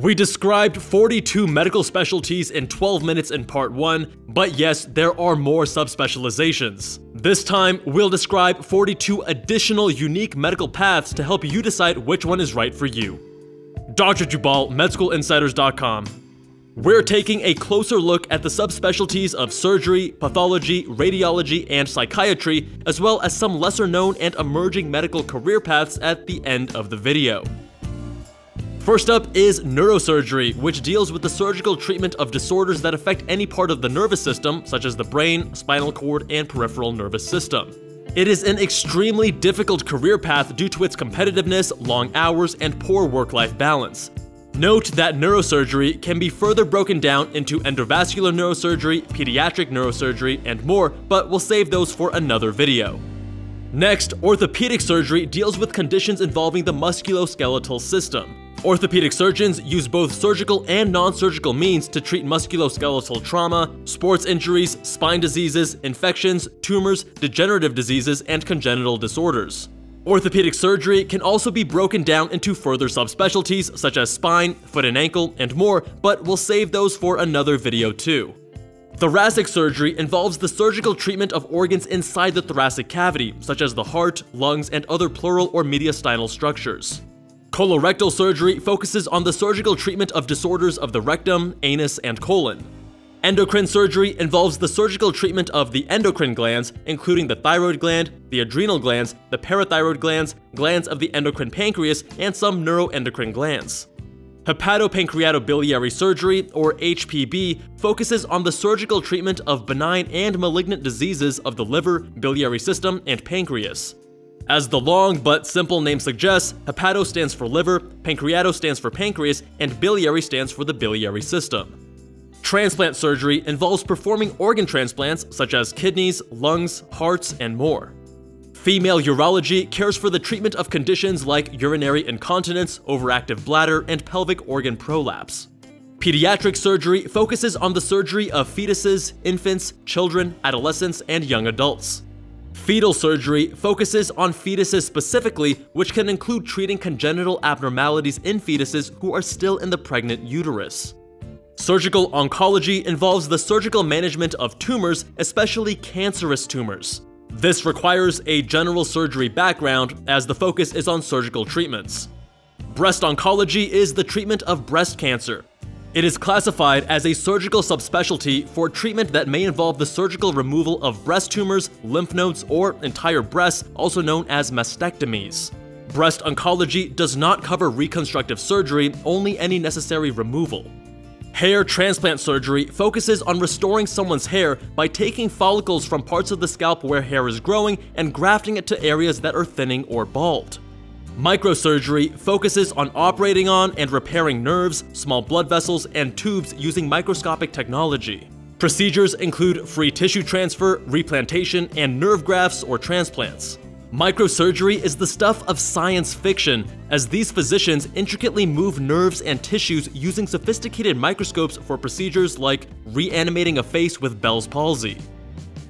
We described 42 medical specialties in 12 minutes in part 1, but yes, there are more subspecializations. This time, we'll describe 42 additional unique medical paths to help you decide which one is right for you. Dr. Jubbal, MedSchoolInsiders.com. We're taking a closer look at the subspecialties of surgery, pathology, radiology, and psychiatry, as well as some lesser known and emerging medical career paths at the end of the video. First up is neurosurgery, which deals with the surgical treatment of disorders that affect any part of the nervous system, such as the brain, spinal cord, and peripheral nervous system. It is an extremely difficult career path due to its competitiveness, long hours, and poor work-life balance. Note that neurosurgery can be further broken down into endovascular neurosurgery, pediatric neurosurgery, and more, but we'll save those for another video. Next, orthopedic surgery deals with conditions involving the musculoskeletal system. Orthopedic surgeons use both surgical and non-surgical means to treat musculoskeletal trauma, sports injuries, spine diseases, infections, tumors, degenerative diseases, and congenital disorders. Orthopedic surgery can also be broken down into further subspecialties such as spine, foot and ankle, and more, but we'll save those for another video too. Thoracic surgery involves the surgical treatment of organs inside the thoracic cavity, such as the heart, lungs, and other pleural or mediastinal structures. Colorectal surgery focuses on the surgical treatment of disorders of the rectum, anus, and colon. Endocrine surgery involves the surgical treatment of the endocrine glands, including the thyroid gland, the adrenal glands, the parathyroid glands, glands of the endocrine pancreas, and some neuroendocrine glands. Hepatopancreatobiliary surgery, or HPB, focuses on the surgical treatment of benign and malignant diseases of the liver, biliary system, and pancreas. As the long but simple name suggests, hepato stands for liver, pancreato stands for pancreas, and biliary stands for the biliary system. Transplant surgery involves performing organ transplants such as kidneys, lungs, hearts, and more. Female urology cares for the treatment of conditions like urinary incontinence, overactive bladder, and pelvic organ prolapse. Pediatric surgery focuses on the surgery of fetuses, infants, children, adolescents, and young adults. Fetal surgery focuses on fetuses specifically, which can include treating congenital abnormalities in fetuses who are still in the pregnant uterus. Surgical oncology involves the surgical management of tumors, especially cancerous tumors. This requires a general surgery background, as the focus is on surgical treatments. Breast oncology is the treatment of breast cancer, it is classified as a surgical subspecialty for treatment that may involve the surgical removal of breast tumors, lymph nodes, or entire breasts, also known as mastectomies. Breast oncology does not cover reconstructive surgery, only any necessary removal. Hair transplant surgery focuses on restoring someone's hair by taking follicles from parts of the scalp where hair is growing and grafting it to areas that are thinning or bald. Microsurgery focuses on operating on and repairing nerves, small blood vessels, and tubes using microscopic technology. Procedures include free tissue transfer, replantation, and nerve grafts or transplants. Microsurgery is the stuff of science fiction, as these physicians intricately move nerves and tissues using sophisticated microscopes for procedures like reanimating a face with Bell's palsy.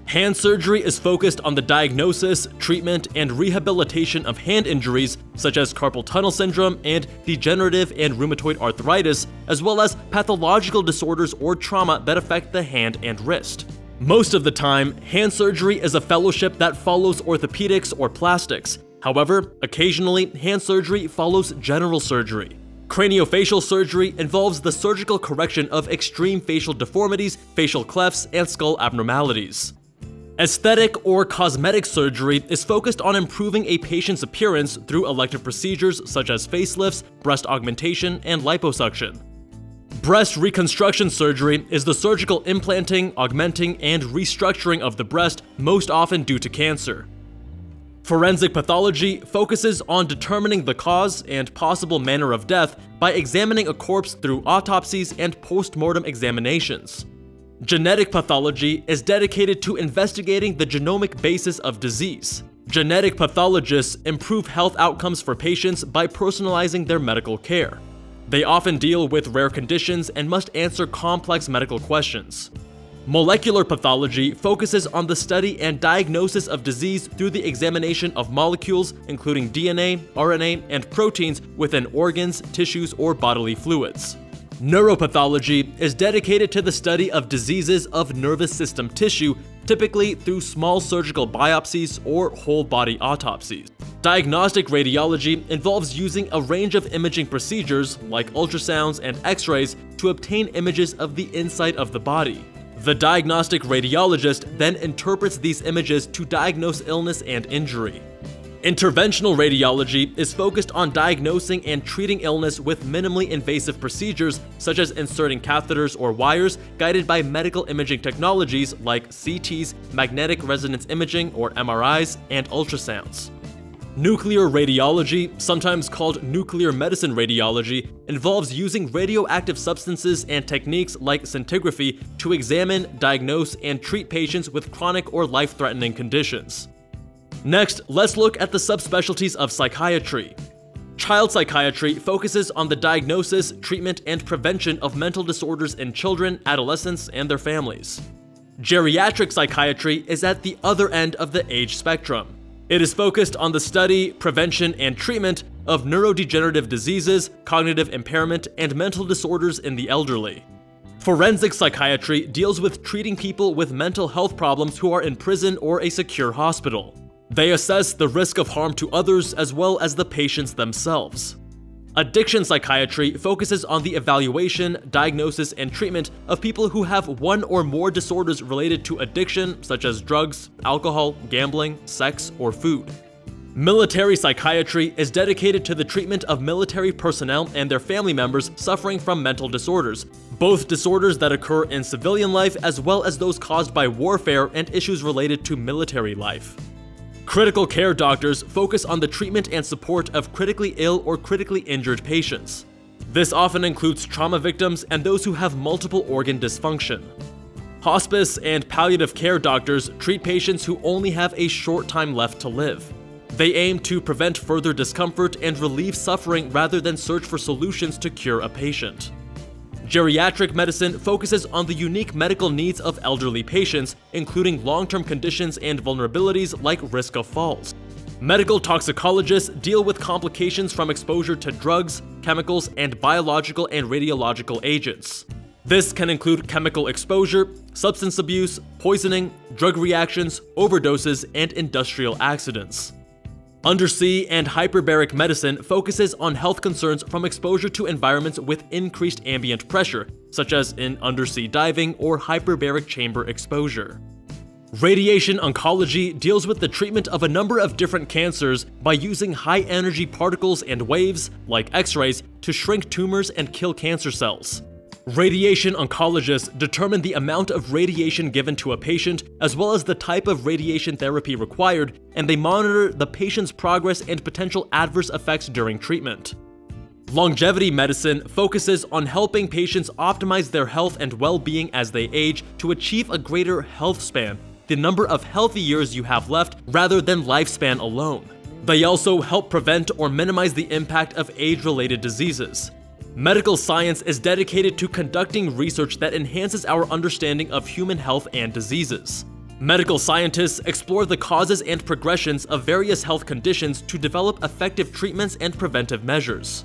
Hand surgery is focused on the diagnosis, treatment, and rehabilitation of hand injuries such as carpal tunnel syndrome and degenerative and rheumatoid arthritis, as well as pathological disorders or trauma that affect the hand and wrist. Most of the time, hand surgery is a fellowship that follows orthopedics or plastics. However, occasionally, hand surgery follows general surgery. Craniofacial surgery involves the surgical correction of extreme facial deformities, facial clefts, and skull abnormalities. Aesthetic or cosmetic surgery is focused on improving a patient's appearance through elective procedures such as facelifts, breast augmentation, and liposuction. Breast reconstruction surgery is the surgical implanting, augmenting, and restructuring of the breast, most often due to cancer. Forensic pathology focuses on determining the cause and possible manner of death by examining a corpse through autopsies and post-mortem examinations. Genetic pathology is dedicated to investigating the genomic basis of disease. Genetic pathologists improve health outcomes for patients by personalizing their medical care. They often deal with rare conditions and must answer complex medical questions. Molecular pathology focuses on the study and diagnosis of disease through the examination of molecules, including DNA, RNA, and proteins within organs, tissues, or bodily fluids. Neuropathology is dedicated to the study of diseases of nervous system tissue, typically through small surgical biopsies or whole body autopsies. Diagnostic radiology involves using a range of imaging procedures, like ultrasounds and x-rays, to obtain images of the inside of the body. The diagnostic radiologist then interprets these images to diagnose illness and injury. Interventional radiology is focused on diagnosing and treating illness with minimally invasive procedures such as inserting catheters or wires guided by medical imaging technologies like CTs, magnetic resonance imaging or MRIs, and ultrasounds. Nuclear radiology, sometimes called nuclear medicine radiology, involves using radioactive substances and techniques like scintigraphy to examine, diagnose, and treat patients with chronic or life-threatening conditions. Next, let's look at the subspecialties of psychiatry. Child psychiatry focuses on the diagnosis, treatment, and prevention of mental disorders in children, adolescents, and their families. Geriatric psychiatry is at the other end of the age spectrum. It is focused on the study, prevention, and treatment of neurodegenerative diseases, cognitive impairment, and mental disorders in the elderly. Forensic psychiatry deals with treating people with mental health problems who are in prison or a secure hospital. They assess the risk of harm to others as well as the patients themselves. Addiction psychiatry focuses on the evaluation, diagnosis, and treatment of people who have one or more disorders related to addiction, such as drugs, alcohol, gambling, sex, or food. Military psychiatry is dedicated to the treatment of military personnel and their family members suffering from mental disorders, both disorders that occur in civilian life as well as those caused by warfare and issues related to military life. Critical care doctors focus on the treatment and support of critically ill or critically injured patients. This often includes trauma victims and those who have multiple organ dysfunction. Hospice and palliative care doctors treat patients who only have a short time left to live. They aim to prevent further discomfort and relieve suffering rather than search for solutions to cure a patient. Geriatric medicine focuses on the unique medical needs of elderly patients, including long-term conditions and vulnerabilities like risk of falls. Medical toxicologists deal with complications from exposure to drugs, chemicals, and biological and radiological agents. This can include chemical exposure, substance abuse, poisoning, drug reactions, overdoses, and industrial accidents. Undersea and hyperbaric medicine focuses on health concerns from exposure to environments with increased ambient pressure, such as in undersea diving or hyperbaric chamber exposure. Radiation oncology deals with the treatment of a number of different cancers by using high-energy particles and waves, like X-rays, to shrink tumors and kill cancer cells. Radiation oncologists determine the amount of radiation given to a patient, as well as the type of radiation therapy required, and they monitor the patient's progress and potential adverse effects during treatment. Longevity medicine focuses on helping patients optimize their health and well-being as they age to achieve a greater health span, the number of healthy years you have left rather than lifespan alone. They also help prevent or minimize the impact of age-related diseases. Medical science is dedicated to conducting research that enhances our understanding of human health and diseases. Medical scientists explore the causes and progressions of various health conditions to develop effective treatments and preventive measures.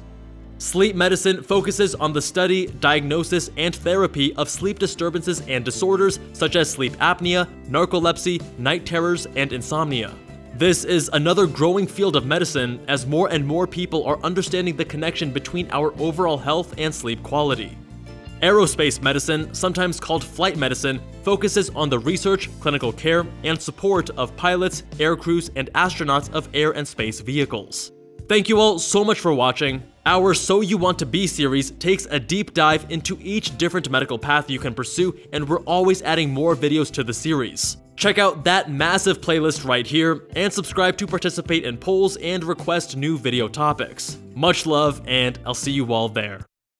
Sleep medicine focuses on the study, diagnosis, and therapy of sleep disturbances and disorders such as sleep apnea, narcolepsy, night terrors, and insomnia. This is another growing field of medicine as more and more people are understanding the connection between our overall health and sleep quality. Aerospace medicine, sometimes called flight medicine, focuses on the research, clinical care, and support of pilots, air crews, and astronauts of air and space vehicles. Thank you all so much for watching. Our So You Want to Be series takes a deep dive into each different medical path you can pursue, and we're always adding more videos to the series. Check out that massive playlist right here, and subscribe to participate in polls and request new video topics. Much love, and I'll see you all there.